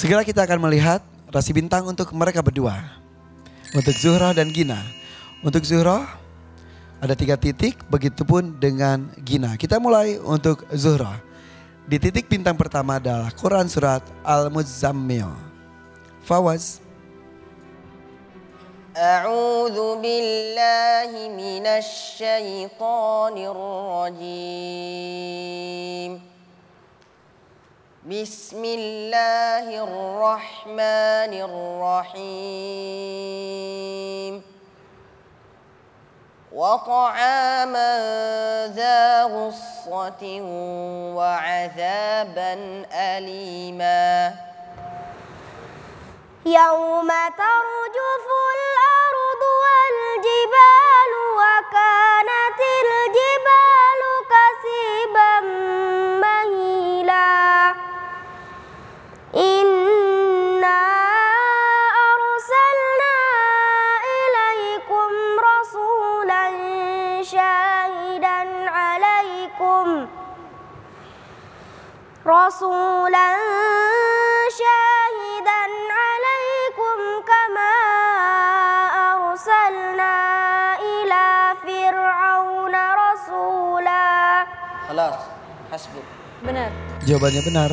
Segera kita akan melihat rasi bintang untuk mereka berdua. Untuk Zuhra dan Gina. Untuk Zuhra ada tiga titik, begitupun dengan Gina. Kita mulai untuk Zuhra. Di titik bintang pertama adalah Quran Surat Al-Muzammil. Fawaz. أعوذ بالله من الشيطان الرجيم بسم الله الرحمن الرحيم. وطعاما ذا غصة وعذابا أليما. يوم ترجف الأرض رسولا شاهدا عليكم كما أرسلنا إلى فرعون رسولا خلاص حسبك Benar. Jawabannya benar.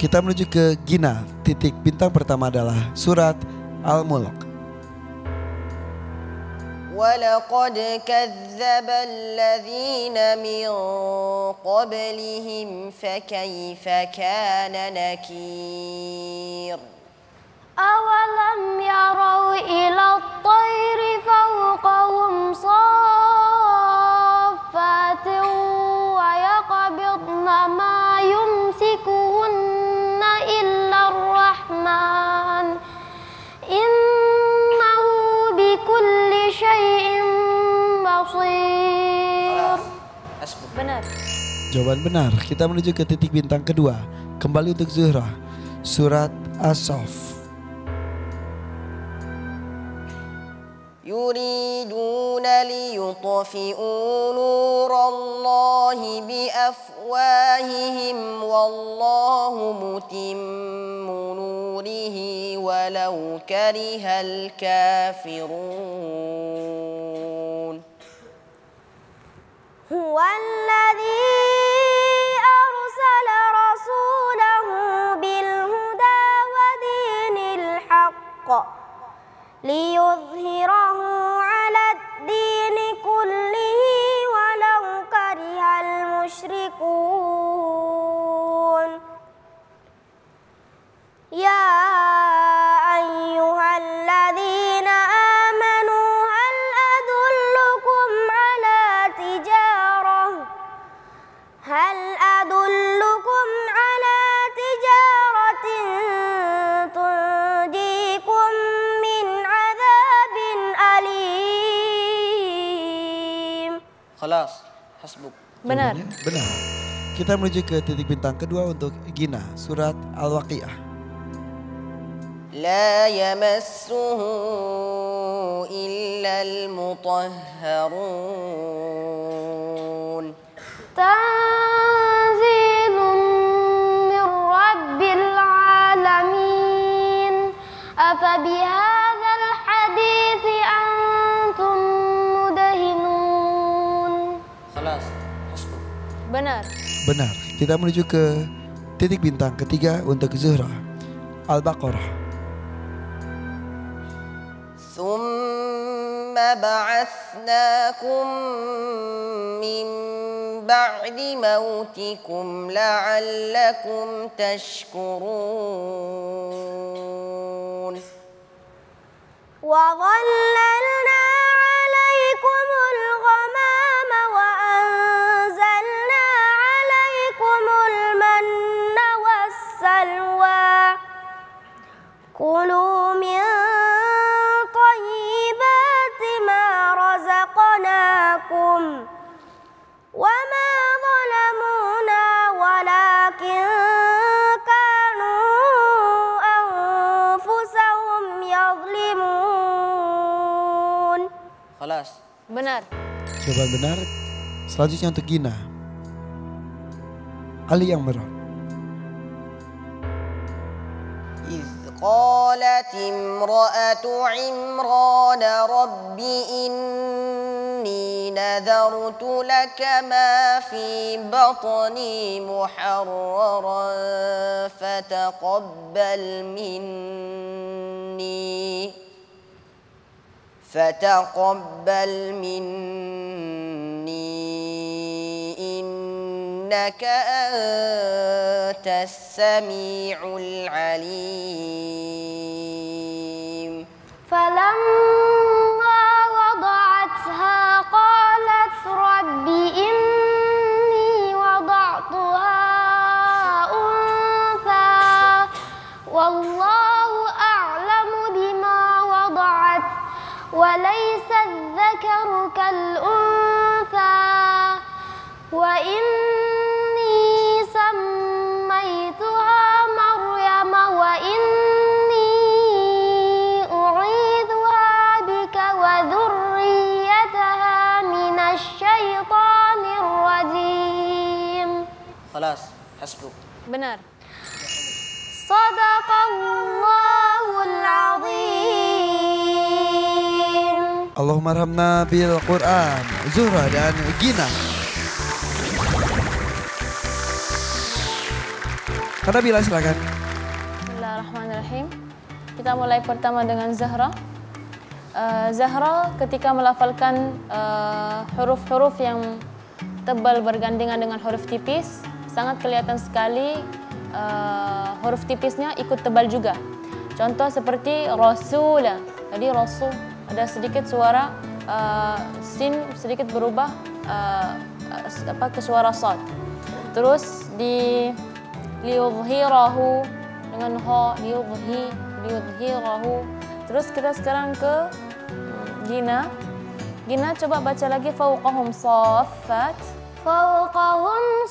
Kita menuju ke Gina. Titik bintang pertama adalah surat Al-Mulk. ولقد كذب الذين من قبلهم فكيف كان نكير؟ أولم يروا إلى الطير فوقهم صافات Jawaban benar. Kita menuju ke titik bintang kedua. Kembali untuk Zuhra. Surat As-Saff. يريدون ليطفئوا نور الله بأفواههم والله متم نوره ولو كره الكافرون هو الذي أرسل رسوله بالهدى ودين الحق ليظهره أليم خلاص حسبك Benar. Jawabannya Benar. Kita menuju ke titik bintang kedua untuk Gina. Surat Al-Waqiah. لا يمسه إلا المطهرون حسبك Benar. Benar. Kita menuju ke titik bintang ketiga untuk Zuhra. Al-Baqarah. ثم بعثناكم من بعد موتكم لعلكم تشكرون وظللنا عليكم Benar. Jawaban benar. Selanjutnya untuk Gina. Ali Imran. إذ قالت امرأة عمران رب إني نذرت لك ما في بطني محررا فتقبل مني فتقبل مني إنك أنت السميع العليم. وليس الذكر كالأنثى وإني سميتها مريم وإني أعيذها بك وذريتها من الشيطان الرجيم. خلاص حسبك. Benar. صدق الله. Allahumma rahmna bil Quran. Zuhra dan Gina. Karena bila silakan. Bismillahirrahmanirrahim. Kita mulai pertama dengan Zahra. Uh, Zahra ketika melafalkan uh, huruf-huruf yang tebal bergandengan dengan huruf tipis, sangat kelihatan sekali uh, huruf tipisnya ikut tebal juga. Contoh seperti Rasula. Tadi Rasul ada sedikit suara uh, sin sedikit berubah uh, apa ke suara sad. Terus di liyudhirahu dengan ho liyudhi rahu Terus kita sekarang ke Gina. Gina coba baca lagi fauqahum saffat. Fauqahum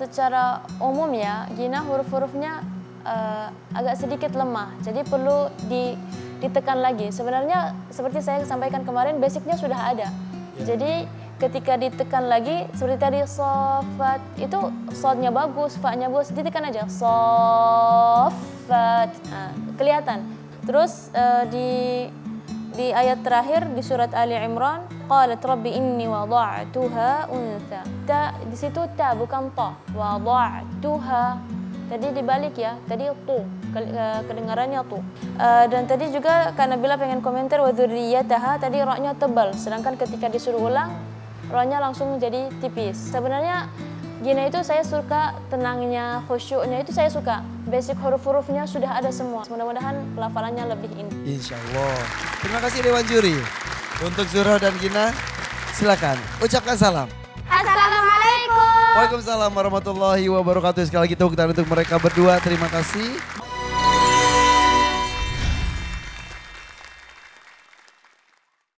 secara umum ya Gina huruf-hurufnya uh, agak sedikit lemah. Jadi perlu di ditekan lagi. Sebenarnya seperti saya sampaikan kemarin basicnya sudah ada. Jadi ketika ditekan lagi seperti tadi sofat itu sodnya bagus fa-nya bagus ditekan aja. Sofat. Nah, kelihatan. Terus eh, di di ayat terakhir di surat Ali Imran qalat rabbi inni wada'tuha untha ta di situ ta bukan ta wada'tuha tadi dibalik ya tadi tu kedengarannya tu Eh, dan tadi juga karena bila pengen komentar wa dzurriyyataha tadi ra-nya tebal sedangkan ketika disuruh ulang ra-nya langsung jadi tipis sebenarnya Gina itu saya suka tenangnya, khusyuknya itu saya suka. Basic huruf-hurufnya sudah ada semua. Mudah-mudahan pelafalannya lebih indah. Insya Allah. Terima kasih Dewan Juri. Untuk Zuhra dan Gina, silakan ucapkan salam. Assalamualaikum Waalaikumsalam warahmatullahi wabarakatuh. Sekali lagi tepuk tangan untuk mereka berdua. Terima kasih.